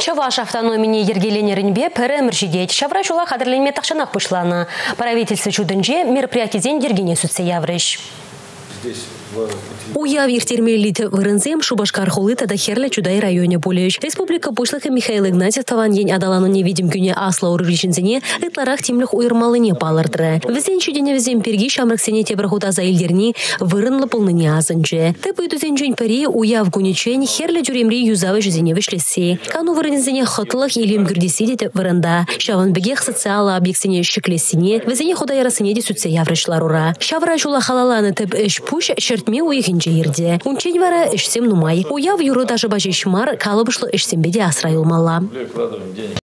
Чаваш автономини ергеленеринбе пәрі жидет. Шавра жула қадырленме тақшанақ бұшланы. Правительство чудынже мероприятизен ергене сүтсе яврыш. Здесь Уяв иртермелит вырынзем Шубашкар холы тада херле чудай районе болеш. Республика бушлыхы Михаил Игнатьев таван ень адалану невидим күне асла урыришинзене ытларах тимлих уйрмалыне палырдыры. Візен чудене візен перги шамраксене тебрахута заилдерни вырынлы полныне азынче. Тэпы түзен жөн пари уяв күнечен херле жүремри юзавы жүзене вишлесе. Кану вырынзене хытлых илем гүрдеси де вырында. Шаван бегех социалы объектсене шиклесине візене худа ярасыне де сүтсе ура. Шавра жула халаланы тэп эш пуш шертме уйхинче ерде. Унчен вара ишсем нумай. Уяв юру даже бажешмар калыбышлы ишсембеде асрайылмалла. вкладываем денег.